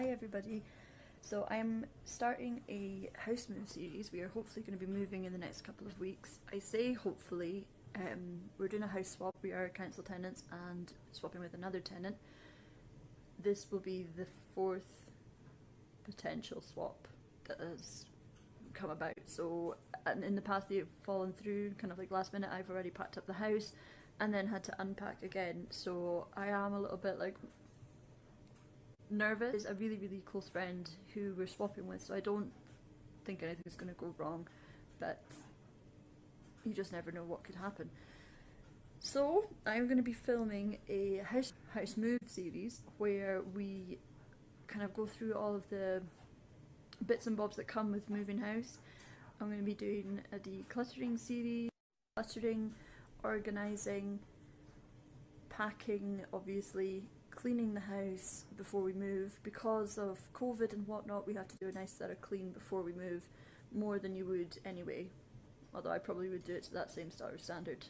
Hi everybody. So I'm starting a house move series. We are hopefully going to be moving in the next couple of weeks. I say hopefully. Um, we're doing a house swap. We are council tenants and swapping with another tenant. This will be the fourth potential swap that has come about. So and in the past they've fallen through kind of like last minute. I've already packed up the house and then had to unpack again. So I am a little bit like nervous. Is a really really close friend who we're swapping with, so I don't think anything's going to go wrong, but you just never know what could happen. So I'm going to be filming a house house move series where we kind of go through all of the bits and bobs that come with moving house. I'm going to be doing a decluttering series, cluttering, organising, packing, obviously, cleaning the house before we move. Because of COVID and whatnot, we have to do a nice of clean before we move, more than you would anyway. Although I probably would do it to that same of standard.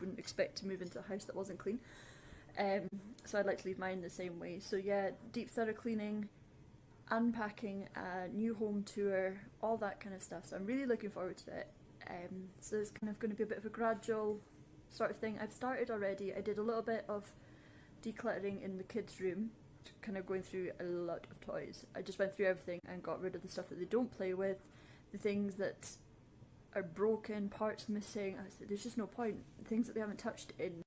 Wouldn't expect to move into a house that wasn't clean. Um, so I'd like to leave mine the same way. So yeah, deep thorough cleaning, unpacking, a new home tour, all that kind of stuff. So I'm really looking forward to it. Um, so it's kind of going to be a bit of a gradual sort of thing. I've started already. I did a little bit of decluttering in the kids' room, kind of going through a lot of toys. I just went through everything and got rid of the stuff that they don't play with, the things that are broken, parts missing. Said, there's just no point. Things that they haven't touched in,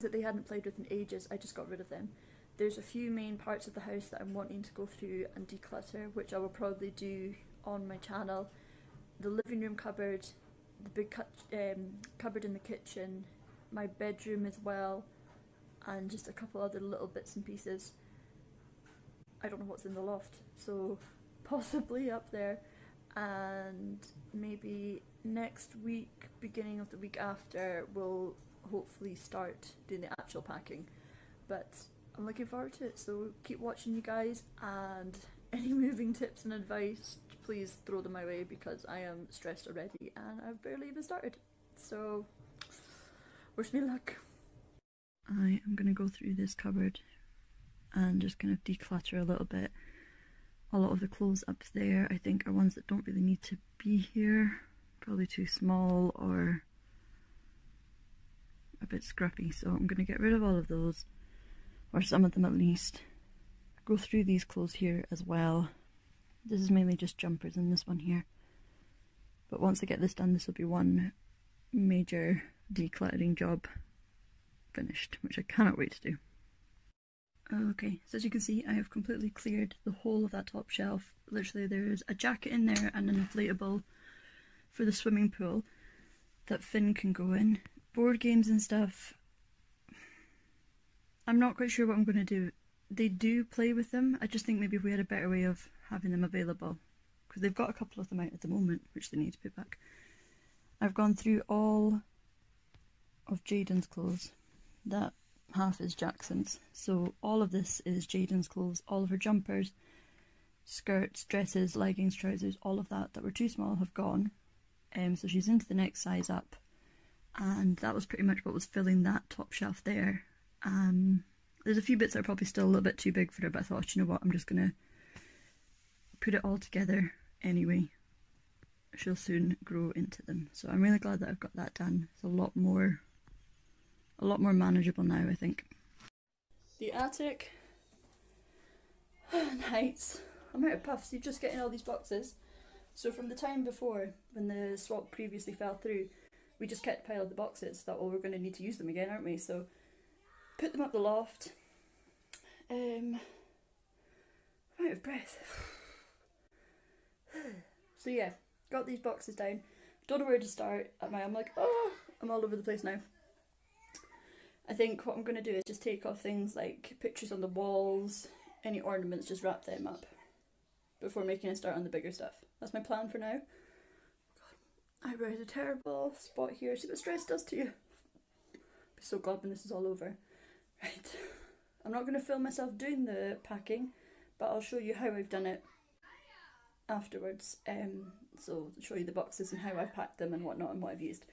that they hadn't played with in ages, I just got rid of them. There's a few main parts of the house that I'm wanting to go through and declutter, which I will probably do on my channel. The living room cupboard, the big um, cupboard in the kitchen, my bedroom as well, and just a couple other little bits and pieces. I don't know what's in the loft, so possibly up there. And maybe next week, beginning of the week after, we'll hopefully start doing the actual packing. But I'm looking forward to it, so keep watching you guys and any moving tips and advice, please throw them my way because I am stressed already and I've barely even started. So, wish me luck. I am going to go through this cupboard and just kind of declutter a little bit. A lot of the clothes up there I think are ones that don't really need to be here. Probably too small or a bit scruffy so I'm going to get rid of all of those or some of them at least. Go through these clothes here as well. This is mainly just jumpers in this one here. But once I get this done this will be one major decluttering job finished, which I cannot wait to do. Okay, so as you can see, I have completely cleared the whole of that top shelf. Literally, there's a jacket in there and an inflatable for the swimming pool that Finn can go in. Board games and stuff. I'm not quite sure what I'm going to do. They do play with them. I just think maybe we had a better way of having them available. Because they've got a couple of them out at the moment, which they need to put back. I've gone through all of Jaden's clothes that half is Jackson's. So all of this is Jaden's clothes, all of her jumpers, skirts, dresses, leggings, trousers, all of that that were too small have gone. Um, so she's into the next size up. And that was pretty much what was filling that top shelf there. Um, there's a few bits that are probably still a little bit too big for her, but I thought, you know what, I'm just going to put it all together anyway. She'll soon grow into them. So I'm really glad that I've got that done. It's a lot more a lot more manageable now, I think. The attic heights. I'm out of puffs. You're just getting all these boxes. So from the time before, when the swap previously fell through, we just kept a pile of the boxes. Thought, well, we're going to need to use them again, aren't we? So put them up the loft. Um, I'm out of breath. so yeah, got these boxes down. Don't know where to start. At my I'm like, oh, I'm all over the place now. I think what I'm going to do is just take off things like pictures on the walls, any ornaments, just wrap them up before making a start on the bigger stuff. That's my plan for now. God, eyebrows are terrible. Spot here. See what stress does to you. Be so glad when this is all over. Right. I'm not going to film myself doing the packing, but I'll show you how I've done it afterwards. Um, so I'll show you the boxes and how I've packed them and whatnot and what I've used.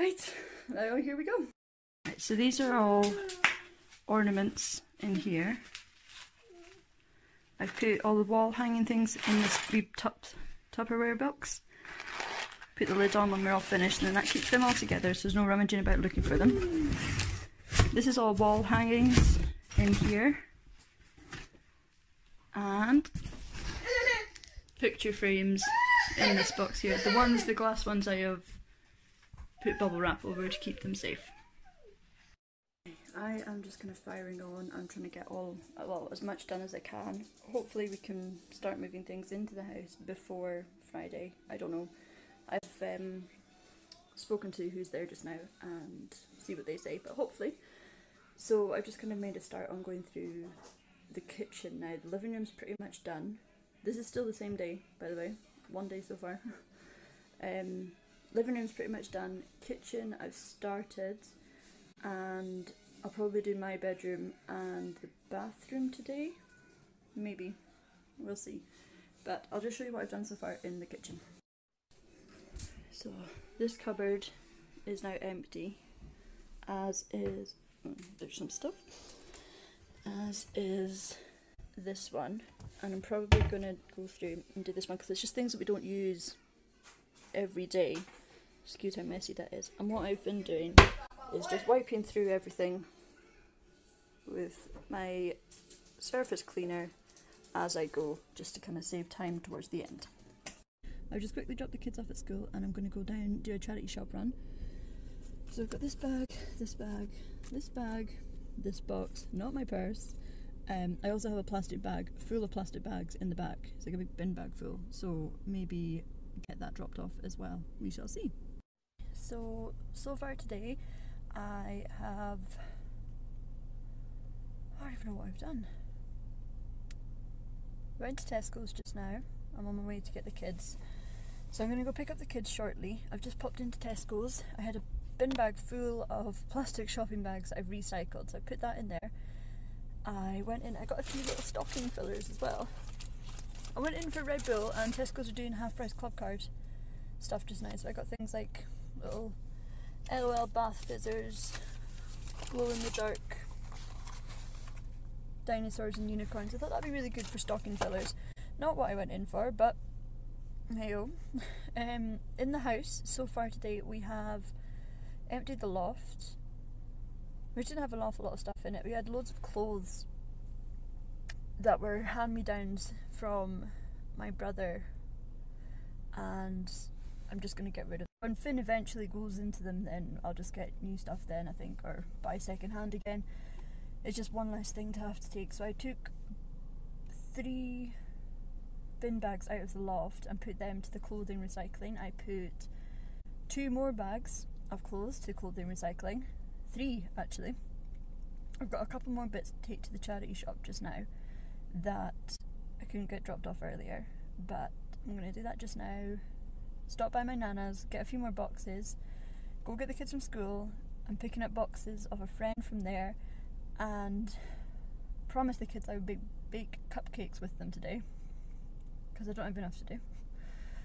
Right, now here we go. Right, so these are all ornaments in here. I've put all the wall hanging things in this wee tup Tupperware box. Put the lid on when we're all finished and then that keeps them all together so there's no rummaging about looking for them. This is all wall hangings in here. And picture frames in this box here. The ones, the glass ones I have put bubble wrap over to keep them safe. I am just kind of firing on. I'm trying to get all, well, as much done as I can. Hopefully we can start moving things into the house before Friday. I don't know. I've um, spoken to who's there just now and see what they say, but hopefully. So I've just kind of made a start on going through the kitchen now. The living room's pretty much done. This is still the same day, by the way. One day so far. um, living room's pretty much done. Kitchen, I've started. And I'll probably do my bedroom and the bathroom today. Maybe. We'll see. But I'll just show you what I've done so far in the kitchen. So this cupboard is now empty, as is, mm, there's some stuff, as is this one. And I'm probably going to go through and do this one because it's just things that we don't use every day. Excuse how messy that is. And what I've been doing is just wiping through everything with my surface cleaner as I go, just to kind of save time towards the end. I've just quickly dropped the kids off at school and I'm going to go down do a charity shop run. So I've got this bag, this bag, this bag, this box, not my purse. Um, I also have a plastic bag full of plastic bags in the back. It's like a big bin bag full. So maybe get that dropped off as well. We shall see. So, so far today I have I don't even know what I've done. Went to Tesco's just now. I'm on my way to get the kids. So I'm going to go pick up the kids shortly. I've just popped into Tesco's. I had a bin bag full of plastic shopping bags I've recycled, so I put that in there. I went in, I got a few little stocking fillers as well. I went in for Red Bull and Tesco's are doing half price club card stuff just now, so I got things like little LOL bath fizzers, glow in the dark dinosaurs and unicorns. I thought that'd be really good for stocking fillers. Not what I went in for, but hey um, in the house so far today we have emptied the loft. We didn't have an awful lot of stuff in it. We had loads of clothes that were hand me downs from my brother, and I'm just gonna get rid of. Them. When Finn eventually goes into them, then I'll just get new stuff then I think, or buy second hand again. It's just one less thing to have to take. So I took three bin bags out of the loft and put them to the clothing recycling. I put two more bags of clothes to clothing recycling. Three, actually. I've got a couple more bits to take to the charity shop just now that I couldn't get dropped off earlier, but I'm going to do that just now. Stop by my nana's, get a few more boxes, go get the kids from school. I'm picking up boxes of a friend from there and promised the kids I would bake, cupcakes with them today because I don't have enough to do.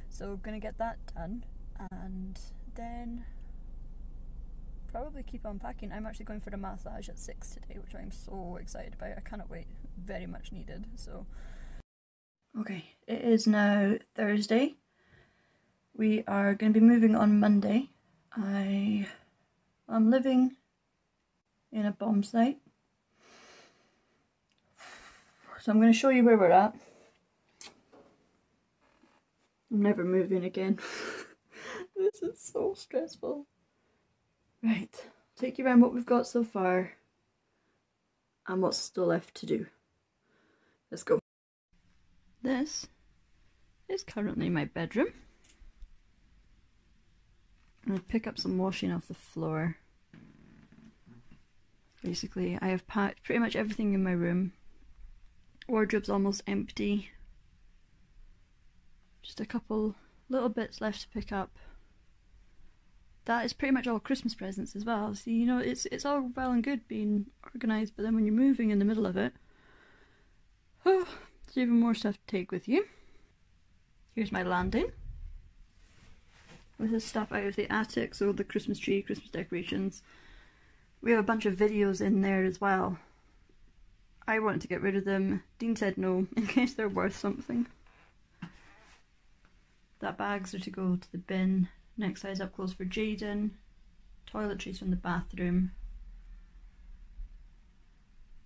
So gonna get that done and then probably keep unpacking. I'm actually going for the massage at six today, which I'm so excited about. I cannot wait. Very much needed. So okay, it is now Thursday. We are going to be moving on Monday. I am living in a bomb site so I'm going to show you where we're at. I'm never moving again. this is so stressful. Right, take you around what we've got so far and what's still left to do. Let's go. This is currently my bedroom. I'm going to pick up some washing off the floor. Basically, I have packed pretty much everything in my room Wardrobe's almost empty. Just a couple little bits left to pick up. That is pretty much all Christmas presents as well. See, you know, it's it's all well and good being organised, but then when you're moving in the middle of it, oh, there's even more stuff to take with you. Here's my landing. With the stuff out of the attic, so the Christmas tree, Christmas decorations. We have a bunch of videos in there as well I wanted to get rid of them. Dean said no, in case they're worth something. That bags are to go to the bin. Next size up clothes for Jaden. Toiletries from the bathroom.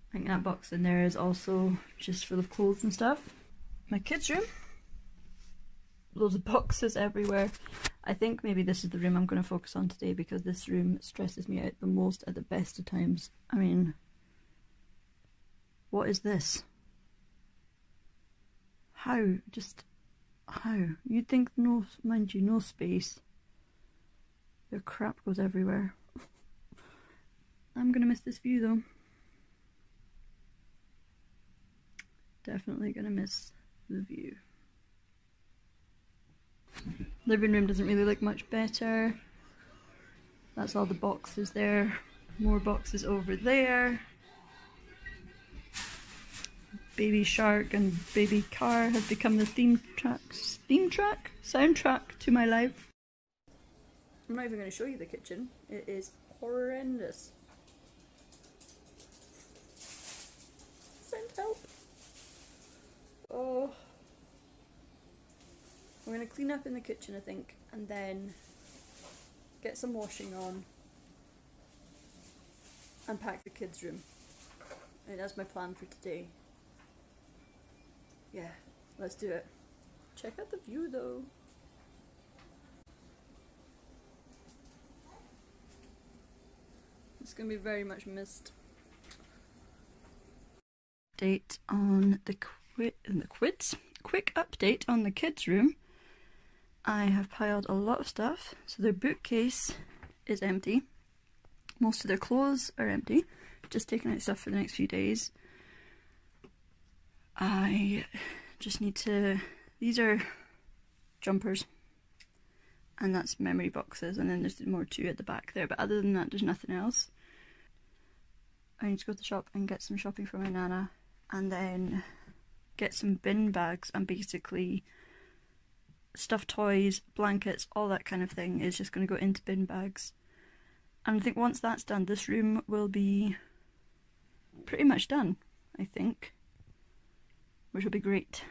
I think that box in there is also just full of clothes and stuff. My kids' room. Loads of boxes everywhere. I think maybe this is the room I'm going to focus on today because this room stresses me out the most at the best of times. I mean, what is this? How? Just how? You'd think no, mind you, no space. Their crap goes everywhere. I'm gonna miss this view though. Definitely gonna miss the view. Living room doesn't really look much better. That's all the boxes there. More boxes over there. Baby Shark and Baby Car have become the theme tracks, theme track, soundtrack to my life. I'm not even going to show you the kitchen. It is horrendous. Send help. Oh. I'm going to clean up in the kitchen, I think, and then get some washing on and pack the kids' room. That's my plan for today. Yeah, let's do it. Check out the view though. It's gonna be very much missed. Date on the quit the quids. Quick update on the kids' room. I have piled a lot of stuff. So their bookcase is empty. Most of their clothes are empty. Just taking out stuff for the next few days. I just need to. These are jumpers, and that's memory boxes, and then there's more too at the back there. But other than that, there's nothing else. I need to go to the shop and get some shopping for my nana, and then get some bin bags and basically stuffed toys, blankets, all that kind of thing is just going to go into bin bags. And I think once that's done, this room will be pretty much done, I think which will be great.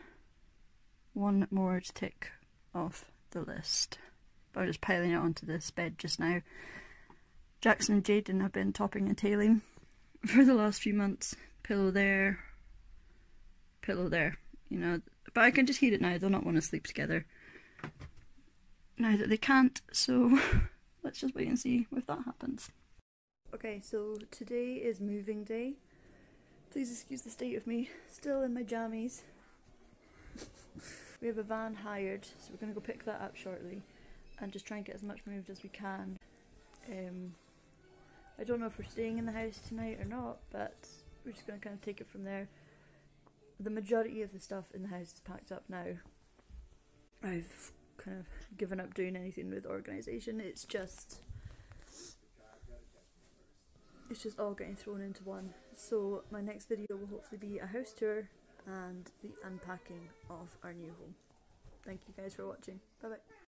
One more to tick off the list. But I'm just piling it onto this bed just now. Jackson and Jaden have been topping and tailing for the last few months. Pillow there, pillow there, you know. But I can just hear it now, they'll not want to sleep together. Now that they can't, so let's just wait and see if that happens. Okay, so today is moving day. Please excuse the state of me, still in my jammies. we have a van hired, so we're going to go pick that up shortly and just try and get as much moved as we can. Um, I don't know if we're staying in the house tonight or not, but we're just going to kind of take it from there. The majority of the stuff in the house is packed up now. I've kind of given up doing anything with organisation, it's just it's just all getting thrown into one. So my next video will hopefully be a house tour and the unpacking of our new home. Thank you guys for watching. Bye bye.